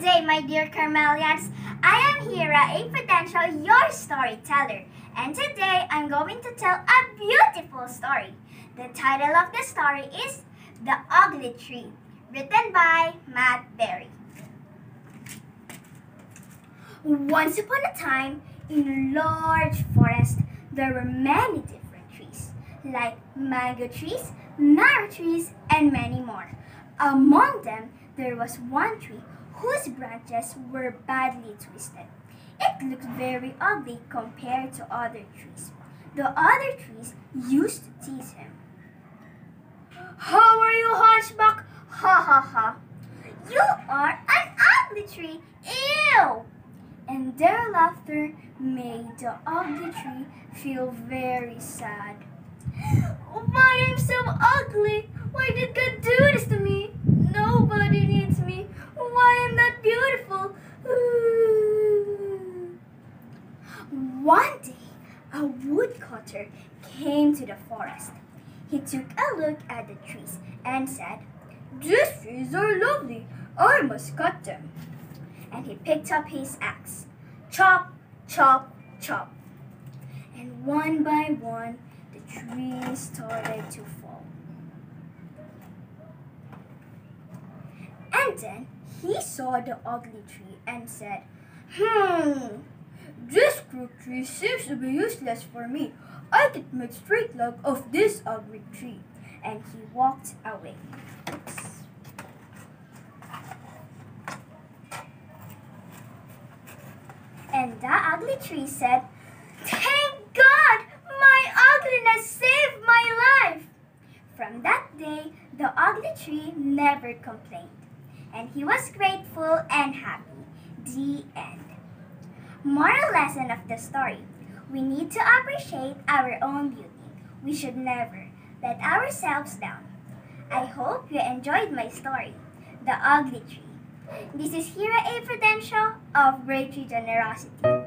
Good day, my dear Carmelians. I am Hera, A. Prudencio your storyteller, and today I'm going to tell a beautiful story. The title of the story is The Ugly Tree, written by Matt Berry. Once upon a time, in a large forest, there were many different trees, like mango trees, narra trees, and many more. Among them, there was one tree whose branches were badly twisted. It looked very ugly compared to other trees. The other trees used to tease him. How are you, hunchback? Ha ha ha. You are an ugly tree. Ew! And their laughter made the ugly tree feel very sad. Why I'm so ugly? Why did God do this to me? Nobody needs me. I'm not beautiful? One day, a woodcutter came to the forest. He took a look at the trees and said, These trees are lovely. I must cut them. And he picked up his axe. Chop, chop, chop. And one by one, the trees started to fall. And then he saw the ugly tree and said, Hmm, this tree seems to be useless for me. I could make straight log of this ugly tree. And he walked away. And the ugly tree said, Thank God! My ugliness saved my life! From that day, the ugly tree never complained, and he was grateful and happy. The end. Moral lesson of the story We need to appreciate our own beauty. We should never let ourselves down. I hope you enjoyed my story, The Ugly Tree. This is Hera A. Prudencio of Great Tree Generosity.